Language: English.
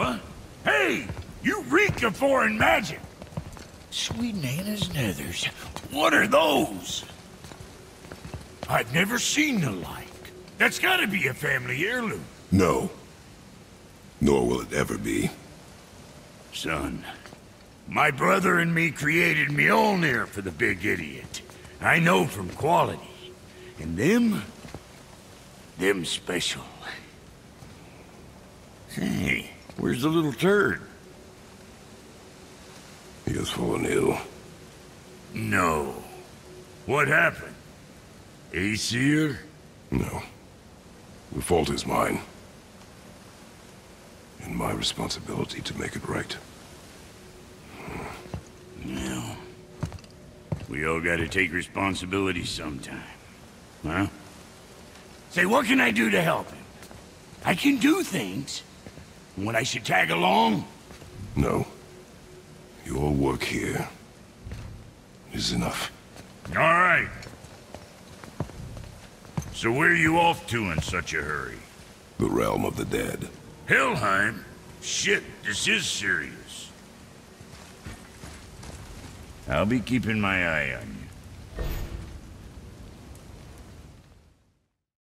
What? Hey! You reek of foreign magic! Sweet Nana's nethers. What are those? I've never seen the like. That's gotta be a family heirloom. No. Nor will it ever be. Son, my brother and me created Mjolnir for the big idiot. I know from quality. And them... them special. Where's the little turd? He has fallen ill. No. What happened? Aesir? No. The fault is mine. And my responsibility to make it right. No. We all gotta take responsibility sometime. Huh? Say, what can I do to help him? I can do things. When I should tag along? No. Your work here is enough. All right. So where are you off to in such a hurry? The realm of the dead. Helheim? Shit, this is serious. I'll be keeping my eye on you.